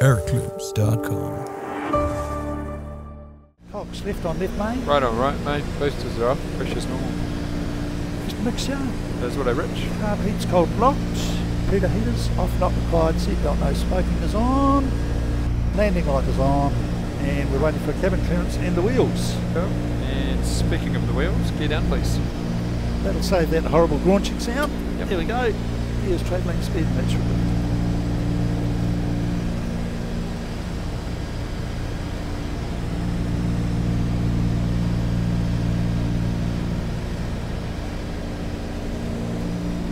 airclips.com. Cox left on left main. Right on right, mate. Boosters are off. Pressure's normal. Just mixture. That's what I rich. Carb heats cold blocked. Pitot heaters off not required. Seatbelt no smoking is on. Landing light is on. And we're waiting for cabin clearance and the wheels. Cool. And speaking of the wheels, gear down please. That'll save that horrible graunching sound. Yep. Here we go. Here's travelling speed measurement.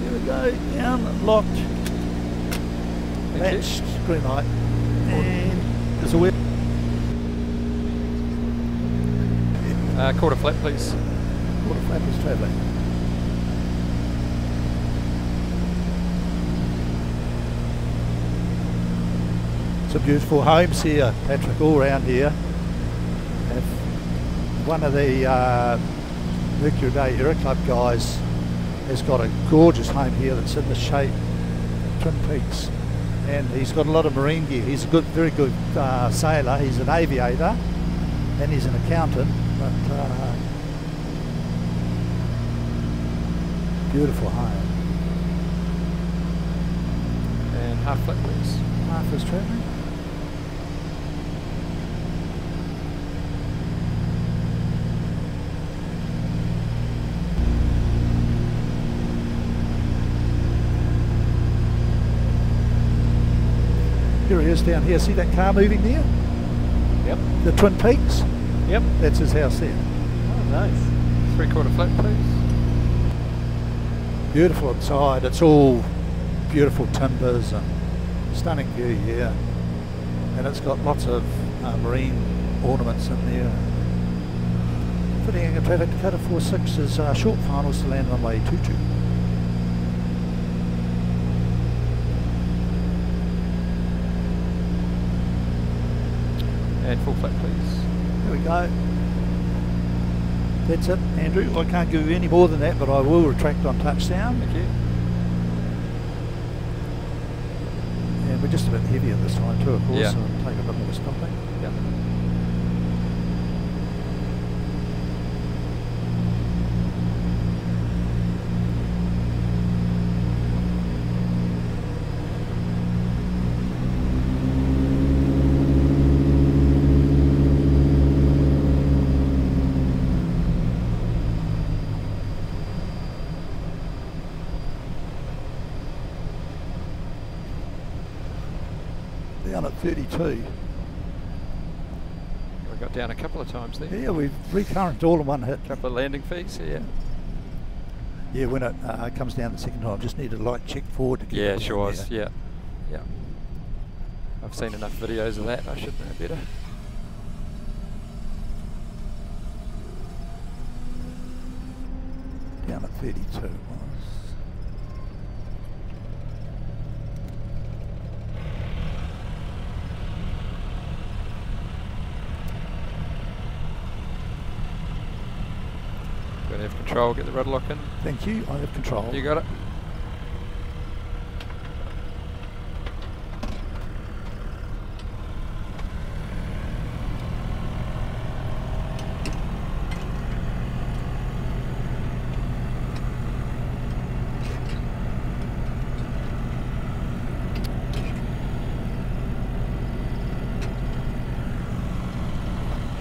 Here we go. Down, locked, latched, green light. And there's a you. Uh, quarter flat please. Quarter flap is travelling. Some beautiful homes here, Patrick, all around here. If one of the uh, Mercury Bay Aero Club guys has got a gorgeous home here that's in the shape of Twin Peaks. And he's got a lot of marine gear. He's a good, very good uh, sailor. He's an aviator and he's an accountant. But uh, beautiful home. And half flat please. Half is travelling. Here he is down here. See that car moving there? Yep. The Twin Peaks? Yep. That's his house there. Oh, nice. Three quarter flat please. Beautiful inside. It's all beautiful timbers and stunning view here. And it's got lots of uh, marine ornaments in there. Whitianga traffic Dakota 46 is uh, short finals to land runway 22. And full flat please. There we go. That's it, Andrew. I can't give you any more than that, but I will retract on touchdown. Thank you. And we're just a bit heavier this time too, of course, Yeah. so it'll take a bit more stopping. Yep. Down at 32. We got down a couple of times there. Yeah, we've recurrent all in one hit. couple of landing fees. Yeah. Yeah, when it uh, comes down the second time, just need a light check forward to get Yeah, it sure was. there. Yeah. Yeah. I've seen enough videos of that. I should know better. Down at 32 it have control. Get the rudder lock in. Thank you, I have control. You got it.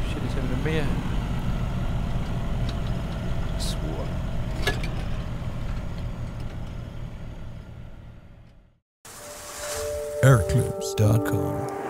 Shit, he's having a mare. airclips.com.